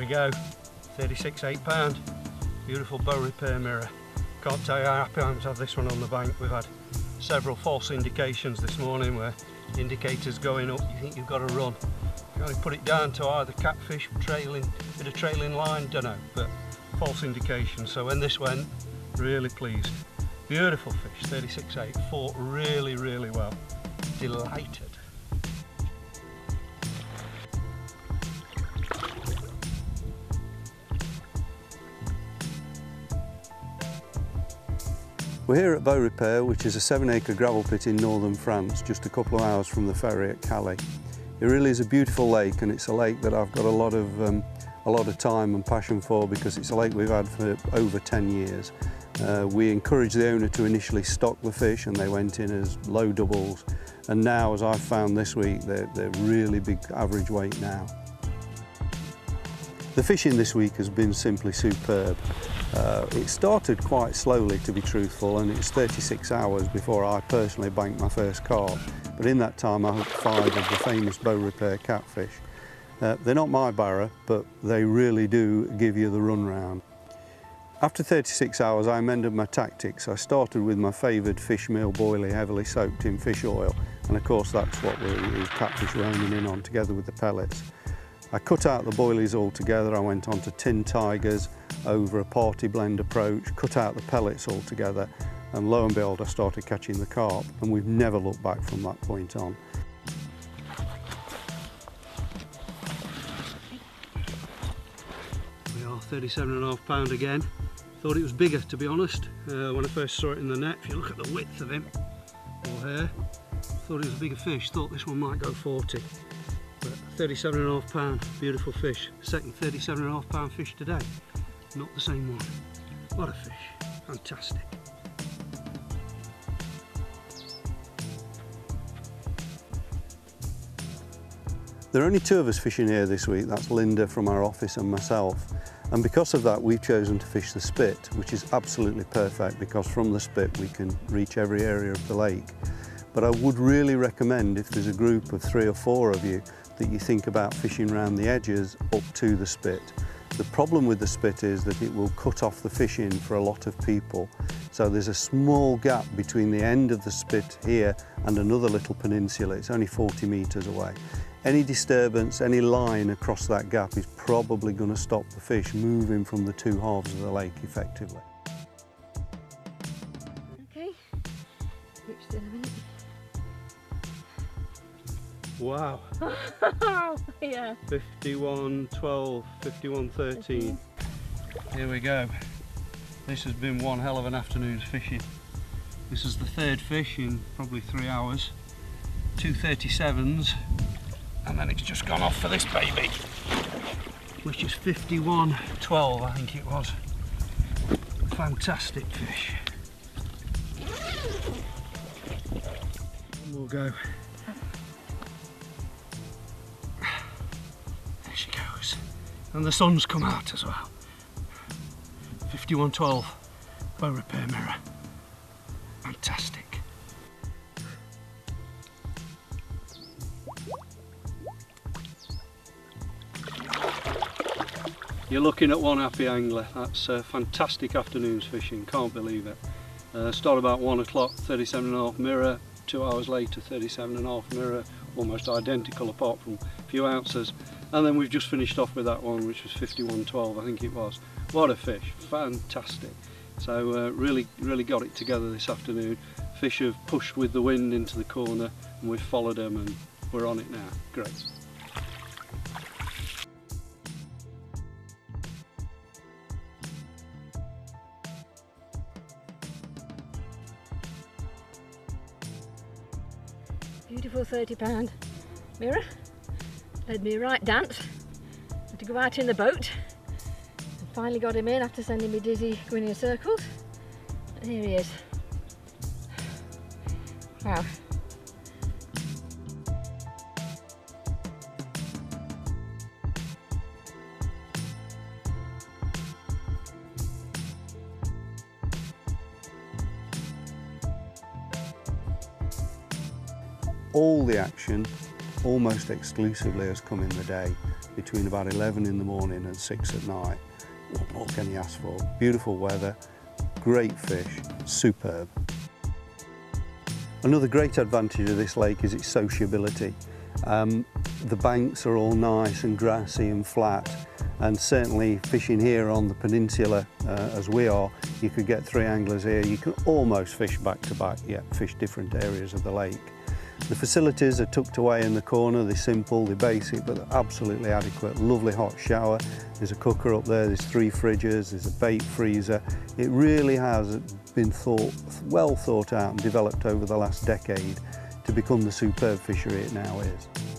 We go, 36 eight pound. Beautiful Beaurepaire mirror. Can't tell you how happy I am to have this one on the bank. We've had several false indications this morning where indicators going up, you think you've got to run. You only put it down to either catfish, trailing, bit of trailing line, don't know, but false indication. So when this went, really pleased. Beautiful fish, 36.8, fought really, really well. Delighted. We're here at Beaurepaire, which is a seven acre gravel pit in northern France, just a couple of hours from the ferry at Calais. It really is a beautiful lake and it's a lake that I've got a lot of, um, a lot of time and passion for because it's a lake we've had for over 10 years. Uh, we encouraged the owner to initially stock the fish and they went in as low doubles and now as I've found this week they're, they're really big average weight now. The fishing this week has been simply superb. Uh, it started quite slowly to be truthful and it's 36 hours before I personally banked my first carp. But in that time I hooked five of the famous Beaurepaire catfish. Uh, they're not my barra, but they really do give you the run round. After 36 hours I amended my tactics. I started with my favoured fish meal boilie heavily soaked in fish oil and of course that's what we use catfish roaming in on together with the pellets. I cut out the boilies altogether, I went on to tin tigers over a party blend approach, cut out the pellets altogether and lo and behold I started catching the carp and we've never looked back from that point on. We are 37 and a half pound again. Thought it was bigger to be honest uh, when I first saw it in the net. If you look at the width of him or her, thought it was a bigger fish. Thought this one might go 40. 37 and a half pound, beautiful fish. Second 37 and a half pound fish today. Not the same one. What a fish, fantastic. There are only two of us fishing here this week, that's Linda from our office and myself. And because of that, we've chosen to fish the spit, which is absolutely perfect because from the spit we can reach every area of the lake. But I would really recommend if there's a group of three or four of you that you think about fishing around the edges up to the spit. The problem with the spit is that it will cut off the fishing for a lot of people. So there's a small gap between the end of the spit here and another little peninsula. It's only 40 metres away. Any disturbance, any line across that gap is probably going to stop the fish moving from the two halves of the lake effectively. Wow. yeah. 51, 12, 51, 13. Here we go. This has been one hell of an afternoon's fishing. This is the third fish in probably three hours. Two 37s, and then it's just gone off for this baby, which is 51, 12, I think it was. Fantastic fish. We'll go. And the sun's come out as well. 5112 Beaurepaire mirror. Fantastic. You're looking at one happy angler. That's a fantastic afternoon's fishing, can't believe it. Uh, start about one o'clock, 37 and a half mirror, two hours later, 37 and a half mirror, almost identical apart from a few ounces and then we've just finished off with that one which was 51.12 I think it was. What a fish. Fantastic. So uh, really really got it together this afternoon. Fish have pushed with the wind into the corner and we've followed them and we're on it now. Great. Beautiful 30 pound mirror led me right dance. Had to go out in the boat. And finally got him in after sending me dizzy grinning circles. And here he is. Wow. all the action almost exclusively has come in the day. between about 11 in the morning and 6 at night. What more can you ask for? Beautiful weather, great fish, superb. Another great advantage of this lake is its sociability. Um, the banks are all nice and grassy and flat and certainly fishing here on the peninsula uh, as we are, you could get three anglers here, you can almost fish back to back, yet fish different areas of the lake. The facilities are tucked away in the corner, they're simple, they're basic, but they're absolutely adequate. Lovely hot shower, there's a cooker up there, there's three fridges, there's a bait freezer. It really has been thought, well thought out and developed over the last decade to become the superb fishery it now is.